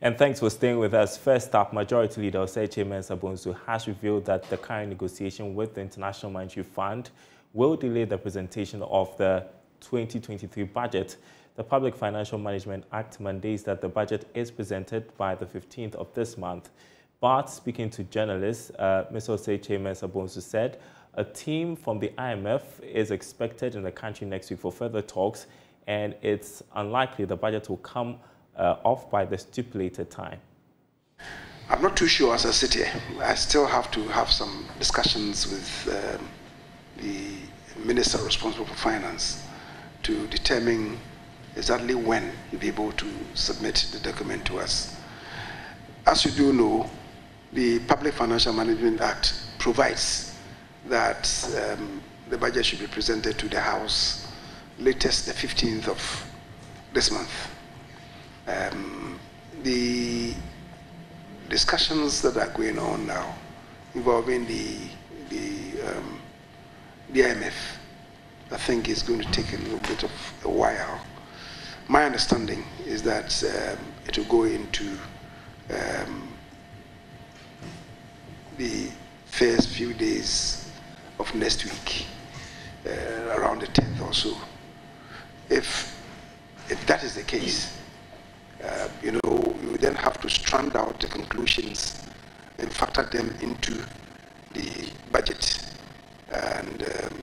And thanks for staying with us. First up, Majority Leader Osei Mensah Bonsu has revealed that the current negotiation with the International Monetary Fund will delay the presentation of the 2023 budget. The Public Financial Management Act mandates that the budget is presented by the 15th of this month. But speaking to journalists, uh, Ms. Bonsu said a team from the IMF is expected in the country next week for further talks, and it's unlikely the budget will come off by the stipulated time? I'm not too sure as sit here. I still have to have some discussions with um, the minister responsible for finance to determine exactly when he'll be able to submit the document to us. As you do know, the Public Financial Management Act provides that um, the budget should be presented to the House latest the 15th of this month. Um, the discussions that are going on now involving the, the, um, the IMF, I think is going to take a little bit of a while. My understanding is that um, it will go into um, the first few days of next week, uh, around the 10th or so. If, if that is the case, uh, you know, you then have to strand out the conclusions and factor them into the budget. And um,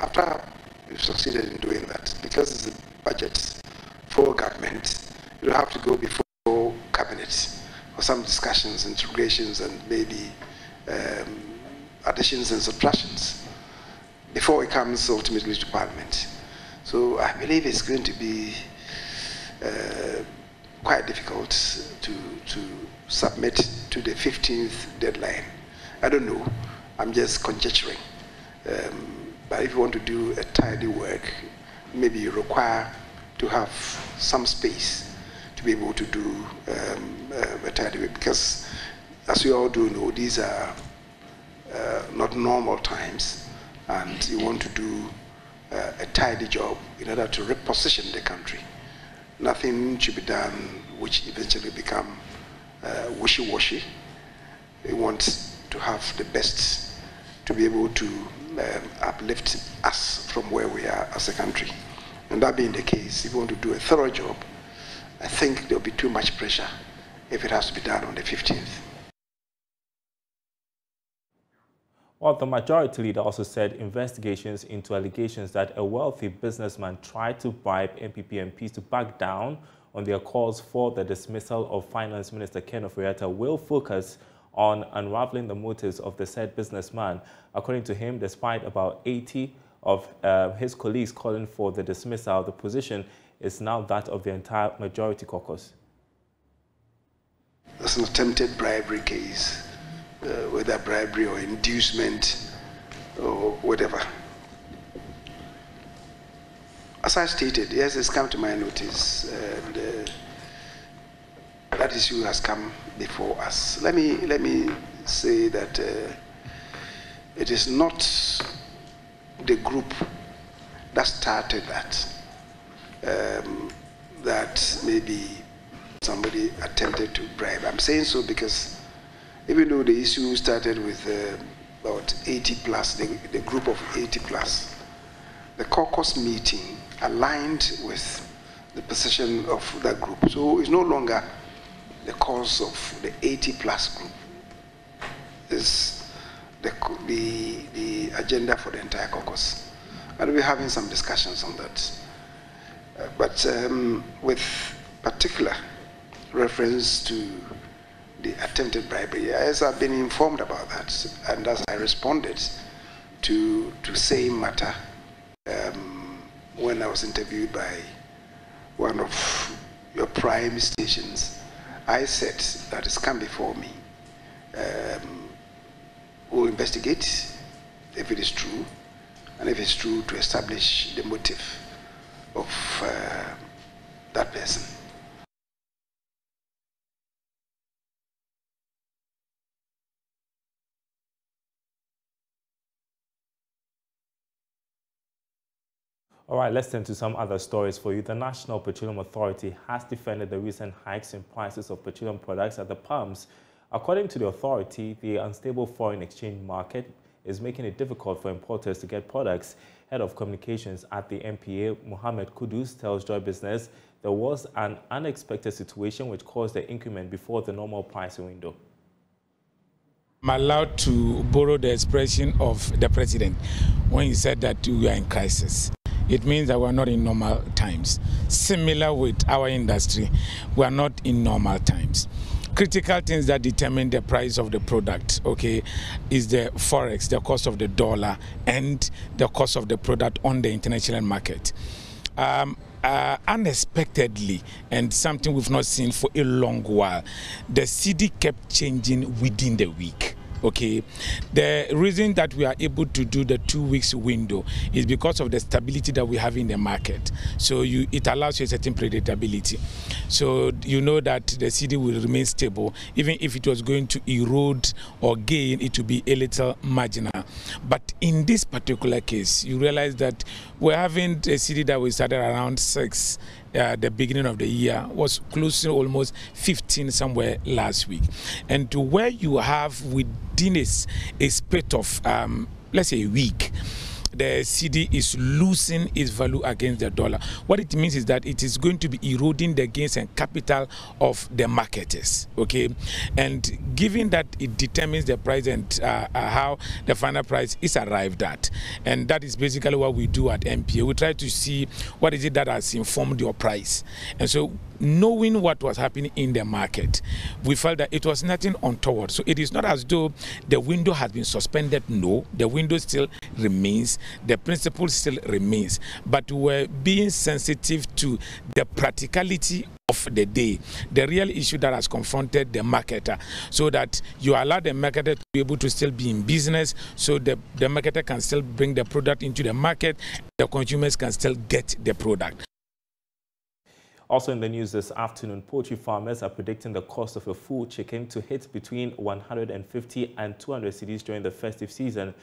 after you've succeeded in doing that, because it's a budget for government, you have to go before cabinet for some discussions, integrations, and maybe um, additions and subtractions before it comes ultimately to parliament. So I believe it's going to be uh, quite difficult to, to submit to the 15th deadline. I don't know. I'm just conjecturing. Um, but if you want to do a tidy work, maybe you require to have some space to be able to do um, uh, a tidy work. Because, as we all do know, these are uh, not normal times, and you want to do uh, a tidy job in order to reposition the country nothing should be done which eventually become uh, wishy-washy. We want to have the best to be able to um, uplift us from where we are as a country. And that being the case, if we want to do a thorough job, I think there'll be too much pressure if it has to be done on the 15th. The majority leader also said investigations into allegations that a wealthy businessman tried to bribe NPP MPs to back down on their calls for the dismissal of Finance Minister Ken Ofori-Atta will focus on unraveling the motives of the said businessman. According to him, despite about 80 of uh, his colleagues calling for the dismissal, the position is now that of the entire majority caucus. That's an attempted bribery case whether bribery or inducement or whatever. As I stated, yes, it's come to my notice, and uh, that issue has come before us. Let me let me say that uh, it is not the group that started that. Um, that maybe somebody attempted to bribe. I'm saying so because even though the issue started with uh, about 80 plus, the, the group of 80 plus, the caucus meeting aligned with the position of that group. So it's no longer the cause of the 80 plus group. It's the, the, the agenda for the entire caucus. And we're having some discussions on that. Uh, but um, with particular reference to the attempted bribery. Yes, I've been informed about that, and as I responded to to same matter um, when I was interviewed by one of your prime stations, I said that it's come before me. Um, we'll investigate if it is true, and if it's true, to establish the motive of uh, that person. All right, let's turn to some other stories for you. The National Petroleum Authority has defended the recent hikes in prices of petroleum products at the pumps. According to the authority, the unstable foreign exchange market is making it difficult for importers to get products. Head of communications at the NPA, Mohammed Kudus, tells Joy Business there was an unexpected situation which caused the increment before the normal pricing window. I'm allowed to borrow the expression of the president when he said that we are in crisis it means that we're not in normal times. Similar with our industry, we are not in normal times. Critical things that determine the price of the product, okay, is the forex, the cost of the dollar, and the cost of the product on the international market. Um, uh, unexpectedly and something we've not seen for a long while, the cedi kept changing within the week. Okay, the reason that we are able to do the two weeks window is because of the stability that we have in the market. So you, it allows you a certain predictability. So you know that the cedi will remain stable, even if it was going to erode or gain, it will be a little marginal. But in this particular case, you realize that we're having a cedi that we started around six uh, the beginning of the year was close to almost 15 somewhere last week. And to where you have within a, a split of, um, let's say, a week, the cedi is losing its value against the dollar. What it means is that it is going to be eroding the gains and capital of the marketers. Okay, and given that it determines the price and uh, uh, how the final price is arrived at, and that is basically what we do at NPA. We try to see what is it that has informed your price, and so knowing what was happening in the market, we felt that it was nothing untoward. So it is not as though the window has been suspended. No, the window still remains. The principle still remains. But we're being sensitive to the practicality of the day, the real issue that has confronted the marketer, so that you allow the marketer to be able to still be in business, so the, the marketer can still bring the product into the market, the consumers can still get the product. Also in the news this afternoon, poultry farmers are predicting the cost of a full chicken to hit between 150 and 200 cedis during the festive season.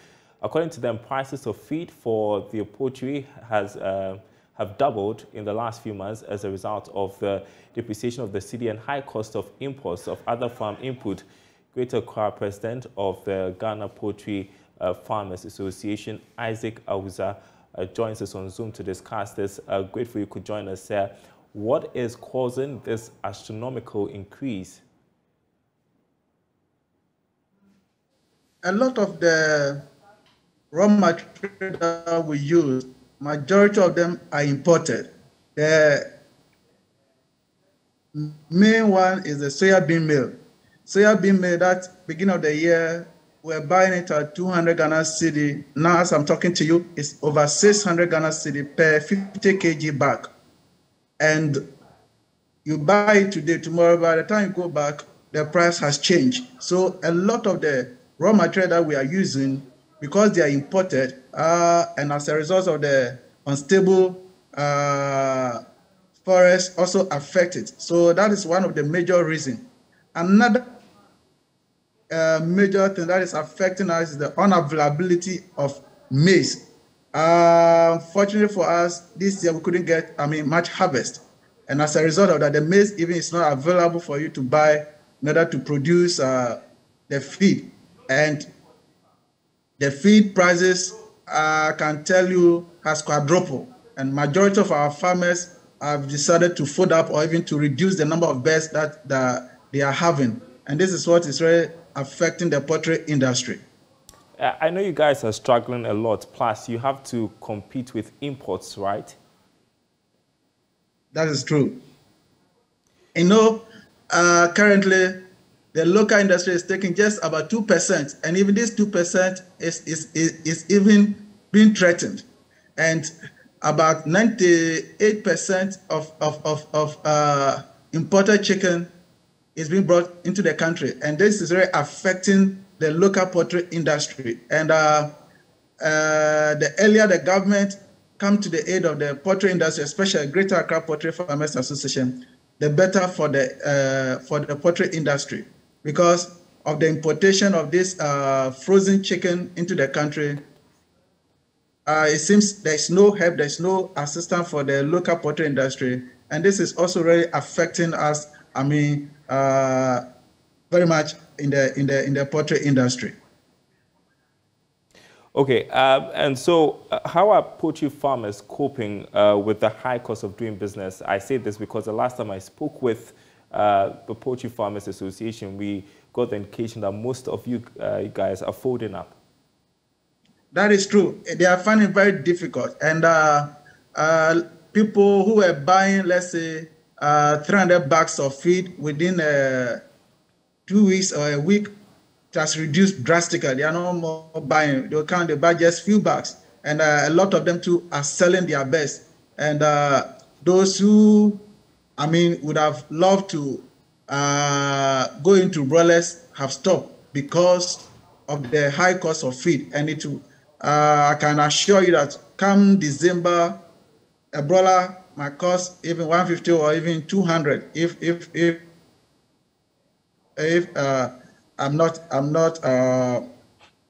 According to them, prices of feed for the poultry has uh, have doubled in the last few months as a result of the depreciation of the cedi and high cost of imports of other farm input. Greater Accra President of the Ghana Poultry uh, Farmers Association, Isaac Auza, uh, joins us on Zoom to discuss this. Uh, grateful you could join us here. What is causing this astronomical increase? A lot of the raw material that we use, majority of them are imported. The main one is the soybean meal. Soybean meal, that beginning of the year, we're buying it at 200 Ghana cedi. Now, as I'm talking to you, it's over 600 Ghana cedi per 50 kg bag and you buy it today, tomorrow, by the time you go back, the price has changed. So a lot of the raw material that we are using, because they are imported, uh, and as a result of the unstable uh, forex also affected. So that is one of the major reasons. Another uh, major thing that is affecting us is the unavailability of maize uh, fortunately for us, this year we couldn't get, I mean, much harvest. And as a result of that, the maize even is not available for you to buy in order to produce uh, the feed. And the feed prices, I uh, can tell you, has quadrupled. And majority of our farmers have decided to fold up or even to reduce the number of birds that, that they are having. And this is what is really affecting the poultry industry. I know you guys are struggling a lot. Plus, you have to compete with imports, right? That is true. You know, uh, currently, the local industry is taking just about 2%, and even this 2% is, is, is, is even being threatened. And about 98% of, of, of, of uh, imported chicken is being brought into the country. And this is really affecting the local poultry industry. And uh, uh, the earlier the government come to the aid of the poultry industry, especially Greater Accra Poultry Farmers Association, the better for the uh, for the poultry industry, because of the importation of this uh, frozen chicken into the country. uh, it seems there's no help, there's no assistance for the local poultry industry. And this is also really affecting us, I mean, uh, very much in the, in, the, in the poultry industry. Okay, uh, and so uh, how are poultry farmers coping uh, with the high cost of doing business? I say this because the last time I spoke with uh, the Poultry Farmers Association, we got the indication that most of you uh, guys are folding up. That is true. They are finding it very difficult. And people who are buying, let's say, uh, 300 bags of feed within two weeks or a week, has reduced drastically. They are no more buying. They can't they buy just few bags. And uh, a lot of them too are selling their best. And uh, those who, I mean, would have loved to go into broilers have stopped because of the high cost of feed. And it uh, I can assure you that come December, a broiler might cost even 150 or even 200 if if if if uh, I'm not I'm not uh,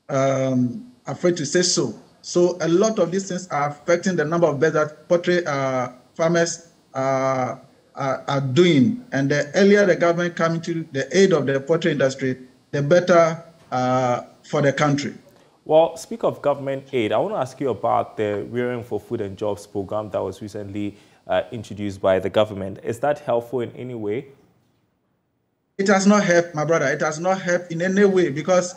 um, afraid to say so. So a lot of these things are affecting the number of birds that poultry uh, farmers are, are doing. And the earlier the government coming to the aid of the poultry industry, the better uh, for the country. Well, speak of government aid, I want to ask you about the Rearing for Food and Jobs program that was recently uh, introduced by the government. Is that helpful in any way? It has not helped, my brother. It has not helped in any way because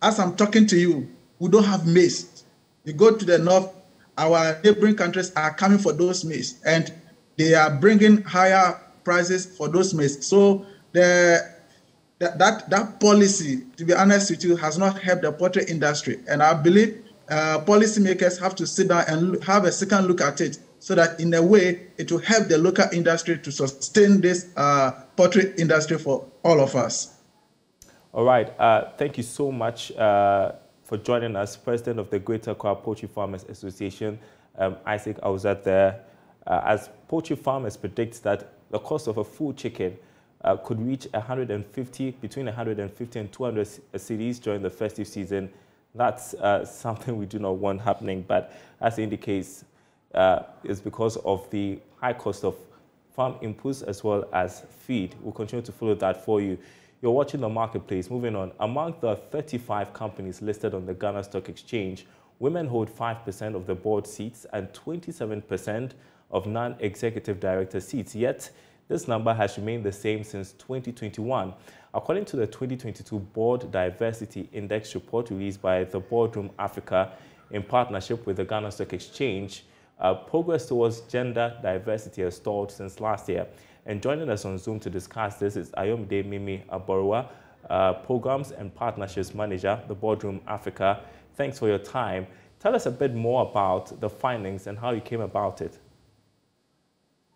as I'm talking to you, we don't have maize. You go to the north, our neighboring countries are coming for those maize and they are bringing higher prices for those maize. So the that, that, that policy, to be honest with you, has not helped the poultry industry. And I believe uh, policymakers have to sit down and have a second look at it so that in a way it will help the local industry to sustain this uh, poultry industry for all of us. All right. Uh, thank you so much uh, for joining us, President of the Greater Accra Poultry Farmers Association, um, Isaac Awuza there. Uh, as poultry farmers predict that the cost of a full chicken uh, could reach 150, between 150 and 200 cedis during the festive season. That's uh, something we do not want happening, but as indicates, uh, is because of the high cost of farm inputs as well as feed. We'll continue to follow that for you. You're watching the marketplace. Moving on, among the 35 companies listed on the Ghana Stock Exchange, women hold 5% of the board seats and 27% of non-executive director seats. Yet, this number has remained the same since 2021. According to the 2022 Board Diversity Index report released by the Boardroom Africa in partnership with the Ghana Stock Exchange, uh, progress towards gender diversity has stalled since last year. And joining us on Zoom to discuss this is Ayomide Mimi Aborua, uh, Programs and Partnerships Manager, the Boardroom Africa. Thanks for your time. Tell us a bit more about the findings and how you came about it.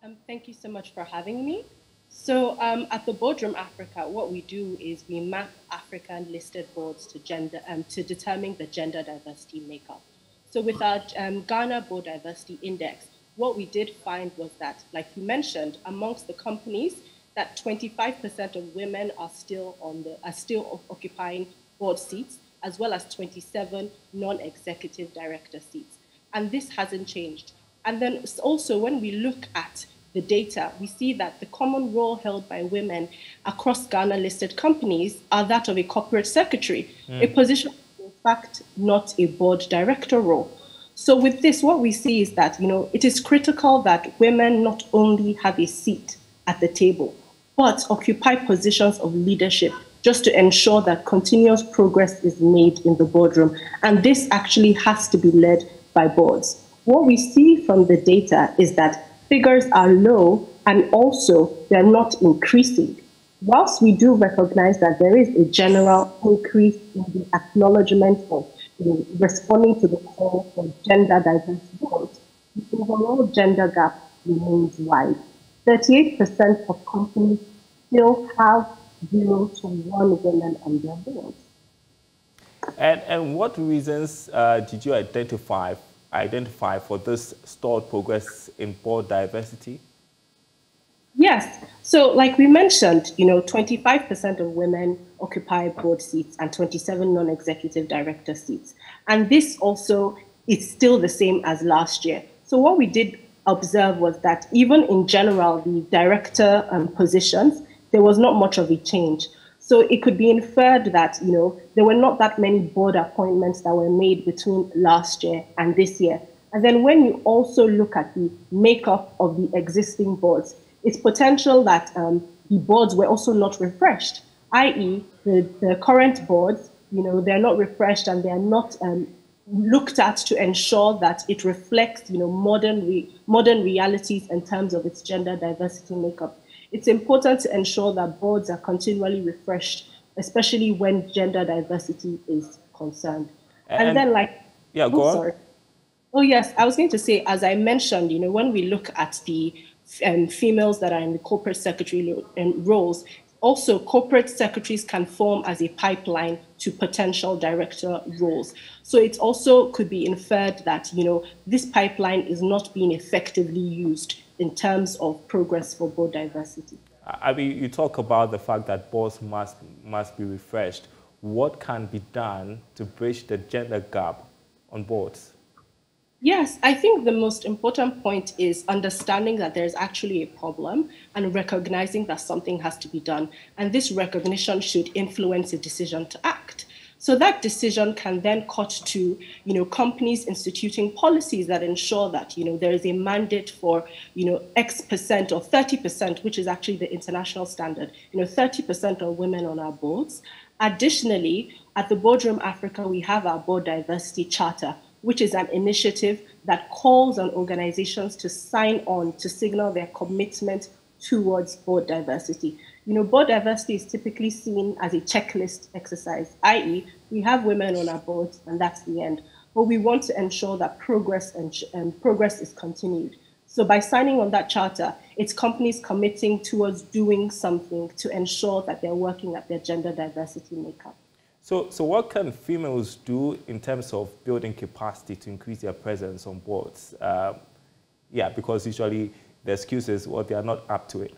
Um, thank you so much for having me. So um, at the Boardroom Africa, what we do is we map African listed boards to gender um, to determine the gender diversity makeup. So with our um, Ghana Board Diversity Index, what we did find was that, like you mentioned, amongst the companies, that 25% of women are still on the are still occupying board seats, as well as 27 non-executive director seats, and this hasn't changed. And then also when we look at the data, we see that the common role held by women across Ghana listed companies are that of a corporate secretary, mm. a position, fact, not a board director role. So with this, what we see is that, you know, it is critical that women not only have a seat at the table, but occupy positions of leadership just to ensure that continuous progress is made in the boardroom. And this actually has to be led by boards. What we see from the data is that figures are low and also they're not increasing. Whilst we do recognize that there is a general increase in the acknowledgement of you know, responding to the call for gender diverse votes, the overall gender gap remains wide. 38% of companies still have zero to one women on their boards. And, and what reasons uh, did you identify identify for this stalled progress in board diversity? Yes. So, like we mentioned, you know, 25% of women occupy board seats and 27 non executive director seats. And this also is still the same as last year. So what we did observe was that even in general, the director um, positions, there was not much of a change. So it could be inferred that, you know, there were not that many board appointments that were made between last year and this year. And then when you also look at the makeup of the existing boards, it's potential that um, the boards were also not refreshed, i.e., the, the current boards, you know, they're not refreshed and they're not um, looked at to ensure that it reflects, you know, modern re- modern realities in terms of its gender diversity makeup. It's important to ensure that boards are continually refreshed, especially when gender diversity is concerned. And, and then, like, yeah, go on. Sorry. Oh yes, I was going to say, as I mentioned, you know, when we look at the um, females that are in the corporate secretary roles, also corporate secretaries can form as a pipeline to potential director roles. So it also could be inferred that, you know, this pipeline is not being effectively used in terms of progress for board diversity. I mean, you talk about the fact that boards must, must be refreshed. What can be done to bridge the gender gap on boards? Yes, I think the most important point is understanding that there's actually a problem and recognizing that something has to be done. And this recognition should influence a decision to act. So that decision can then cut to, you know, companies instituting policies that ensure that, you know, there is a mandate for, you know, X percent or 30%, which is actually the international standard, you know, 30% of women on our boards. Additionally, at the Boardroom Africa, we have our board diversity charter, which is an initiative that calls on organizations to sign on to signal their commitment towards board diversity. You know, board diversity is typically seen as a checklist exercise, i.e., we have women on our boards and that's the end. But we want to ensure that progress and um, progress is continued. So by signing on that charter, it's companies committing towards doing something to ensure that they're working at their gender diversity makeup. So, so what can females do in terms of building capacity to increase their presence on boards? Uh, yeah, because usually the excuse is, well, they are not up to it.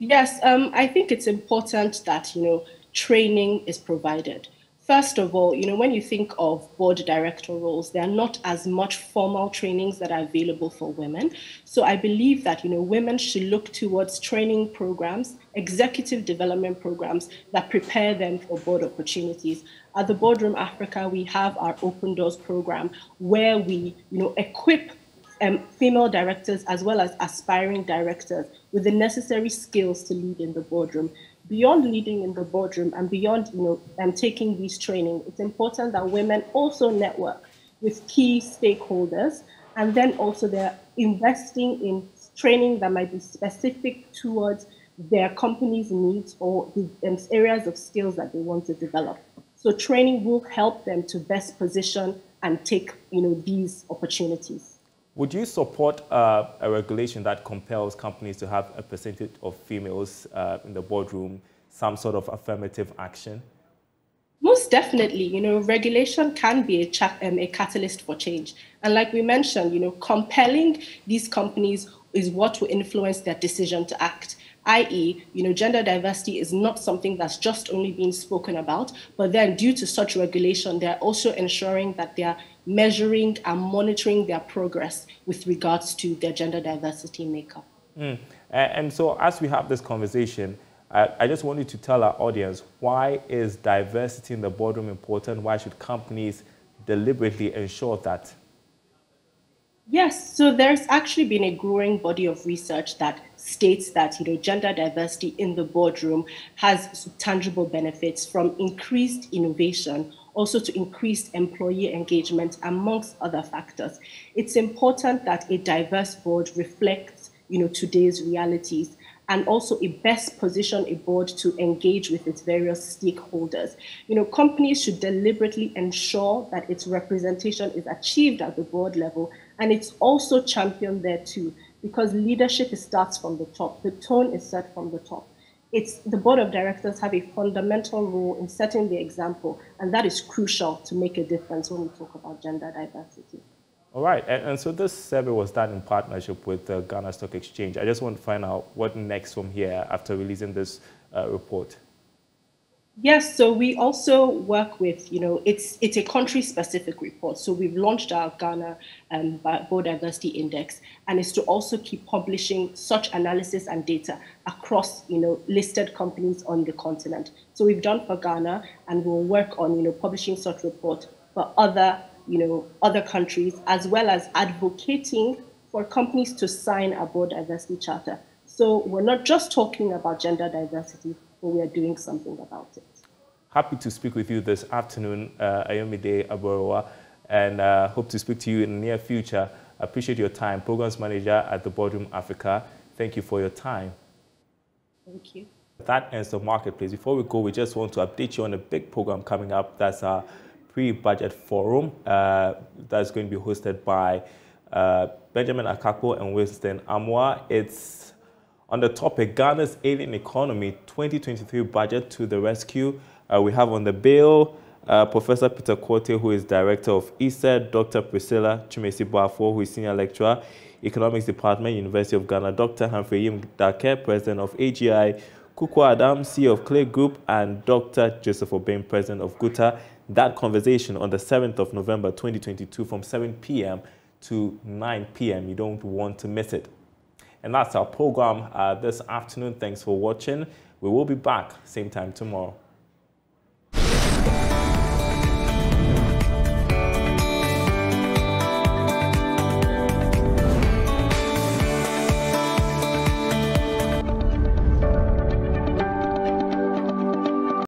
Yes, um, I think it's important that, you know, training is provided. First of all, you know, when you think of board director roles, there are not as much formal trainings that are available for women. So I believe that, you know, women should look towards training programs, executive development programs that prepare them for board opportunities. At the Boardroom Africa, we have our Open Doors program where we, you know, equip um, female directors as well as aspiring directors with the necessary skills to lead in the boardroom beyond leading in the boardroom and beyond you know um, taking these training, it's important that women also network with key stakeholders, and then also they're investing in training that might be specific towards their company's needs or the um, areas of skills that they want to develop. So training will help them to best position and take you know these opportunities. Would you support uh, a regulation that compels companies to have a percentage of females uh, in the boardroom, some sort of affirmative action? Most definitely, you know, regulation can be a, um, a catalyst for change. And like we mentioned, you know, compelling these companies is what will influence their decision to act i.e., you know, gender diversity is not something that's just only being spoken about, but then due to such regulation, they're also ensuring that they're measuring and monitoring their progress with regards to their gender diversity makeup. Mm. And so as we have this conversation, I just want you to tell our audience, why is diversity in the boardroom important? Why should companies deliberately ensure that? Yes, so there's actually been a growing body of research that states that you know gender diversity in the boardroom has tangible benefits from increased innovation also to increased employee engagement amongst other factors it's important that a diverse board reflects you know today's realities and also a best position a board to engage with its various stakeholders. You know, companies should deliberately ensure that its representation is achieved at the board level and it's also championed there too because leadership starts from the top. The tone is set from the top. It's the board of directors have a fundamental role in setting the example, and that is crucial to make a difference when we talk about gender diversity. All right, and, and so this survey was done in partnership with the Ghana Stock Exchange. I just want to find out what next from here after releasing this uh, report. Yes, so we also work with, you know, it's it's a country-specific report. So we've launched our Ghana um, Board Diversity Index, and it's to also keep publishing such analysis and data across, you know, listed companies on the continent. So we've done for Ghana, and we'll work on, you know, publishing such report for other, you know, other countries, as well as advocating for companies to sign a board diversity charter. So we're not just talking about gender diversity, but we are doing something about it. Happy to speak with you this afternoon, uh, Ayomide Aborowa, and uh, hope to speak to you in the near future. I appreciate your time. Programs Manager at the Boardroom Africa, thank you for your time. Thank you. That ends the marketplace. Before we go, we just want to update you on a big program coming up. That's our pre-budget forum uh, that's going to be hosted by uh, Benjamin Akakpo and Winston Amoah. It's on the topic, Ghana's alien economy 2023 budget to the rescue. Uh, we have on the bill uh, Professor Peter Quartey, who is director of ISSER, Dr. Priscilla Twumasi Baffour, who is senior lecturer, Economics Department, University of Ghana, Dr. Humphrey Darke, president of AGI, Kuku Adam, CEO of Clay Group, and Dr. Joseph Obeng, president of GUTA. That conversation on the 7th of November 2022 from 7 p.m. to 9 p.m. You don't want to miss it. And that's our program uh, this afternoon. Thanks for watching. We will be back same time tomorrow.